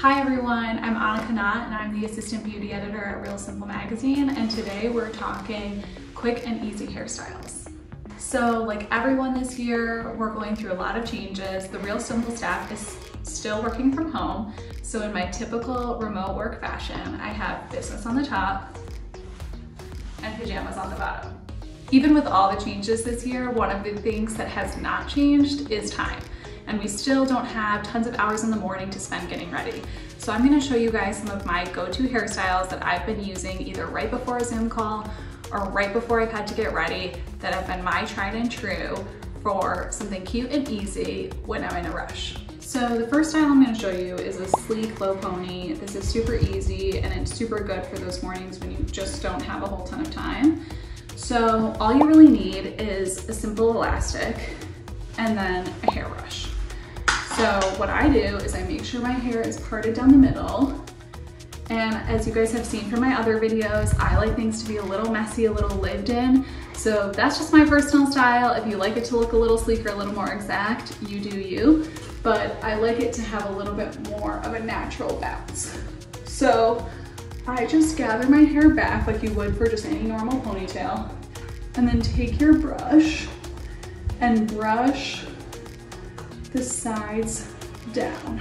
Hi everyone, I'm Annika Knott and I'm the assistant beauty editor at Real Simple Magazine and today we're talking quick and easy hairstyles. So like everyone this year, we're going through a lot of changes. The Real Simple staff is still working from home. So in my typical remote work fashion, I have business on the top and pajamas on the bottom. Even with all the changes this year, one of the things that has not changed is time and we still don't have tons of hours in the morning to spend getting ready. So I'm gonna show you guys some of my go-to hairstyles that I've been using either right before a Zoom call or right before I've had to get ready that have been my tried and true for something cute and easy when I'm in a rush. So the first style I'm gonna show you is a sleek low pony. This is super easy and it's super good for those mornings when you just don't have a whole ton of time. So all you really need is a simple elastic and then a hairbrush. So what I do is I make sure my hair is parted down the middle. And as you guys have seen from my other videos, I like things to be a little messy, a little lived in. So that's just my personal style. If you like it to look a little sleeker, a little more exact, you do you. But I like it to have a little bit more of a natural bounce. So I just gather my hair back like you would for just any normal ponytail. And then take your brush and brush the sides down.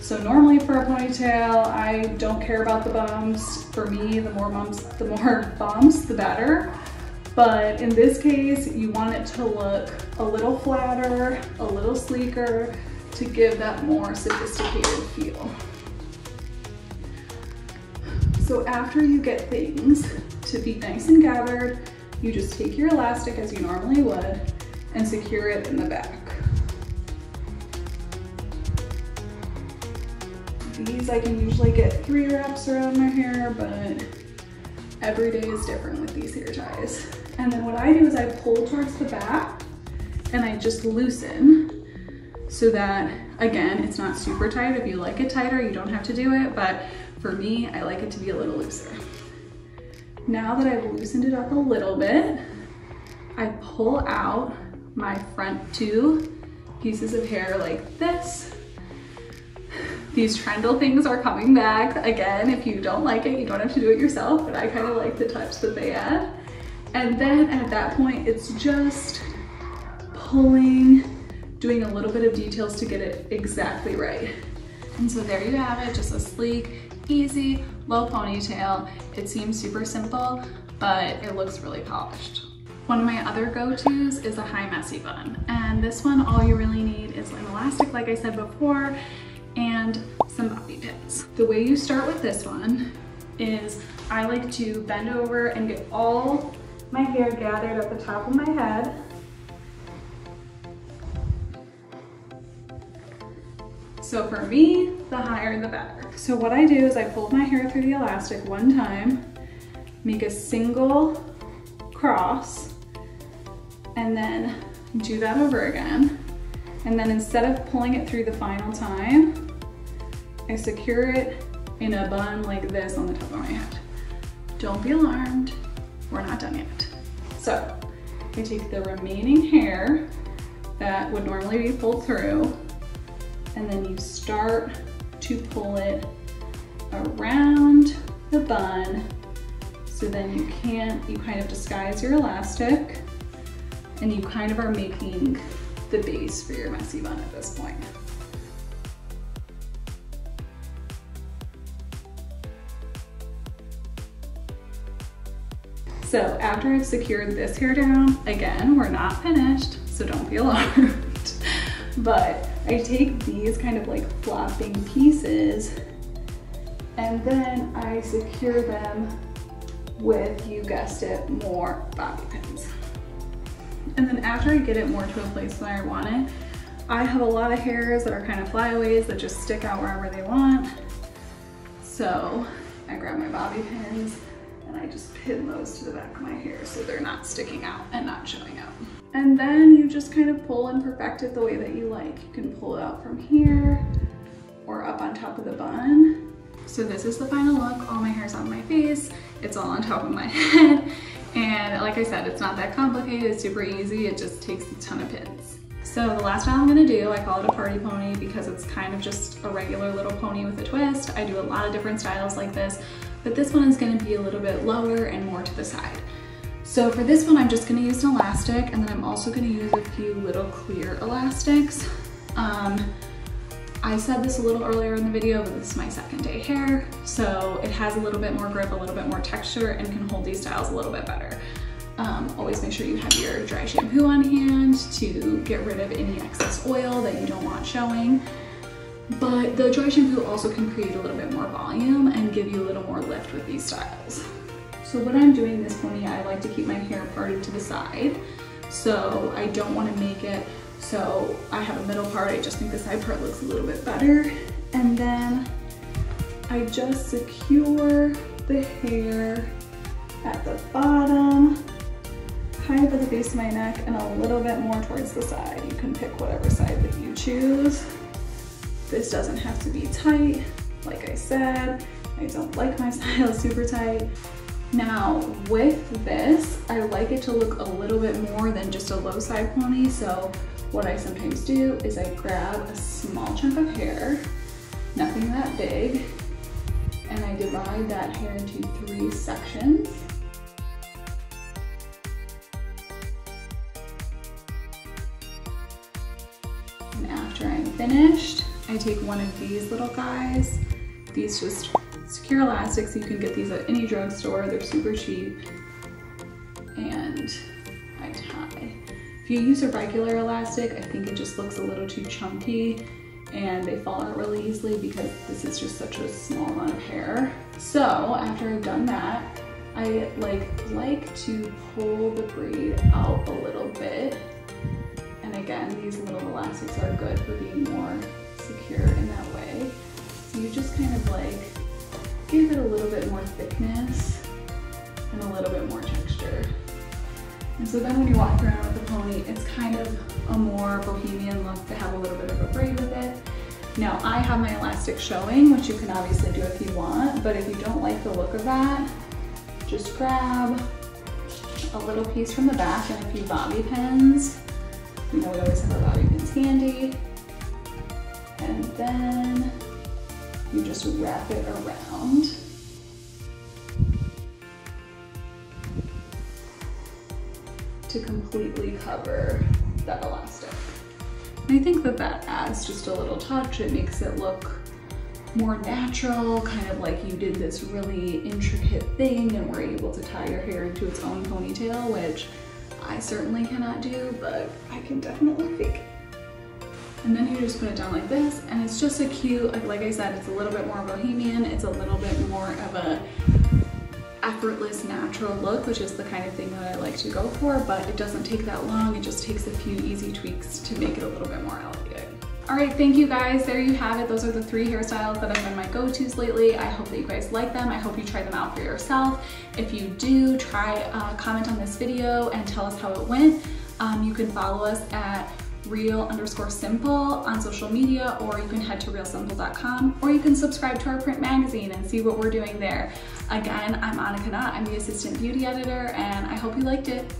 So normally for a ponytail, I don't care about the bumps. For me, the more bumps, the more bumps, the better. But in this case, you want it to look a little flatter, a little sleeker to give that more sophisticated feel. So after you get things to be nice and gathered, you just take your elastic as you normally would and secure it in the back. These I can usually get three wraps around my hair, but every day is different with these hair ties. And then what I do is I pull towards the back and I just loosen so that, again, it's not super tight. If you like it tighter, you don't have to do it, but for me, I like it to be a little looser. Now that I've loosened it up a little bit, I pull out my front two pieces of hair like this these tendril things are coming back. Again, if you don't like it, you don't have to do it yourself, but I kind of like the touch that they add. And then at that point, it's just pulling, doing a little bit of details to get it exactly right. And so there you have it, just a sleek, easy, low ponytail. It seems super simple, but it looks really polished. One of my other go-tos is a high messy bun. And this one, all you really need is an elastic, like I said before, and some bobby pins. The way you start with this one is I like to bend over and get all my hair gathered at the top of my head. So for me, the higher the better. So what I do is I pull my hair through the elastic one time, make a single cross, and then do that over again. And then instead of pulling it through the final time, I secure it in a bun like this on the top of my head. Don't be alarmed, we're not done yet. So I take the remaining hair that would normally be pulled through and then you start to pull it around the bun so then you can't, you kind of disguise your elastic and you kind of are making the base for your messy bun at this point. So after I've secured this hair down, again, we're not finished, so don't be alarmed. but I take these kind of like flopping pieces and then I secure them with, you guessed it, more bobby pins. And then after I get it more to a place where I want it, I have a lot of hairs that are kind of flyaways that just stick out wherever they want. So I grab my bobby pins and I just pin those to the back of my hair so they're not sticking out and not showing out. And then you just kind of pull and perfect it the way that you like. You can pull it out from here or up on top of the bun. So this is the final look. All my hair's on my face. It's all on top of my head. And like I said, it's not that complicated. It's super easy. It just takes a ton of pins. So the last style I'm gonna do, I call it a party pony because it's kind of just a regular little pony with a twist. I do a lot of different styles like this, but this one is gonna be a little bit lower and more to the side. So for this one, I'm just gonna use an elastic and then I'm also gonna use a few little clear elastics. Um, I said this a little earlier in the video, but this is my second day hair. So it has a little bit more grip, a little bit more texture, and can hold these styles a little bit better. Um, always make sure you have your dry shampoo on hand to get rid of any excess oil that you don't want showing. But the dry shampoo also can create a little bit more volume and give you a little more lift with these styles. So when I'm doing this pony, I like to keep my hair parted to the side. So I don't want to make it so I have a middle part, I just think the side part looks a little bit better. And then I just secure the hair at the bottom, kind of at the base of my neck and a little bit more towards the side. You can pick whatever side that you choose. This doesn't have to be tight. Like I said, I don't like my style super tight. Now with this, I like it to look a little bit more than just a low side pony. So what I sometimes do is I grab a small chunk of hair, nothing that big, and I divide that hair into three sections. And after I'm finished, I take one of these little guys. These just secure elastics. You can get these at any drugstore. They're super cheap. And I tie. If you use a regular elastic, I think it just looks a little too chunky and they fall out really easily because this is just such a small amount of hair. So after I've done that, I like like to pull the braid out a little bit. And again, these little elastics are good for being more secure in that way. So you just kind of like give it a little bit more thickness and a little bit more texture. And so then when you walk around with the pony, it's kind of a more bohemian look to have a little bit of a braid with it. Now I have my elastic showing, which you can obviously do if you want, but if you don't like the look of that, just grab a little piece from the back and a few bobby pins. You know, we always have our bobby pins handy. And then you just wrap it around. To completely cover that elastic. And I think that that adds just a little touch. It makes it look more natural, kind of like you did this really intricate thing and were able to tie your hair into its own ponytail, which I certainly cannot do, but I can definitely fake it. And then you just put it down like this, and it's just a cute, like I said, it's a little bit more bohemian, it's a little bit more of a effortless, natural look, which is the kind of thing that I like to go for, but it doesn't take that long. It just takes a few easy tweaks to make it a little bit more elegant. All right, thank you guys. There you have it. Those are the three hairstyles that have been my go-tos lately. I hope that you guys like them. I hope you try them out for yourself. If you do, try uh, comment on this video and tell us how it went. Um, you can follow us at real underscore simple on social media, or you can head to realsimple.com, or you can subscribe to our print magazine and see what we're doing there. Again, I'm Annika Knott, I'm the assistant beauty editor, and I hope you liked it.